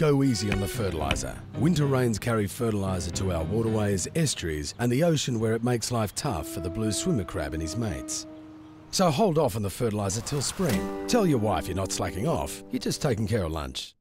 go easy on the fertiliser. Winter rains carry fertiliser to our waterways, estuaries, and the ocean where it makes life tough for the blue swimmer crab and his mates. So hold off on the fertiliser till spring. Tell your wife you're not slacking off, you're just taking care of lunch.